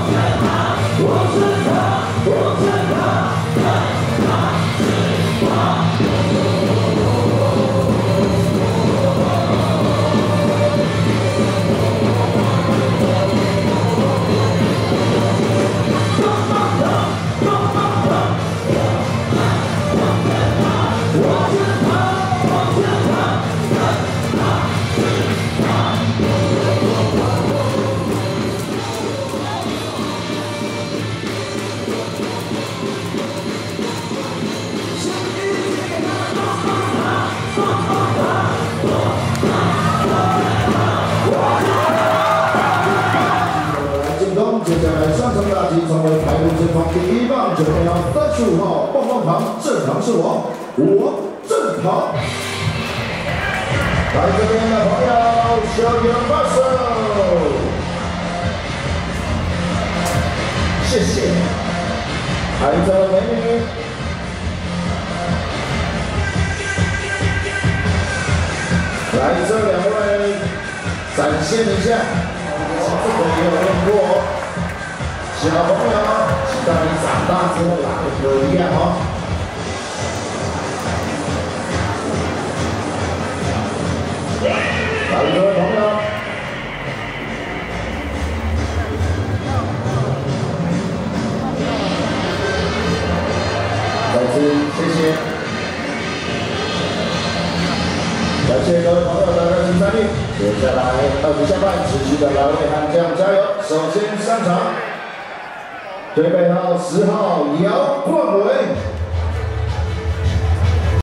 Itu 是接下来双城大吉成为排位阵风第一棒九幺幺三十五号棒棒糖正常是我我正常来这边的朋友 show 谢谢。还有这位美女来这两位展现一下。我们的一个动小朋友，期待你长大之后哪个都一样哦。来，各位朋友，再次谢谢，感谢各位朋友的热情参与。接下来二局下半，持续的来为悍将加油。首先上场。准备好，十号姚冠伟。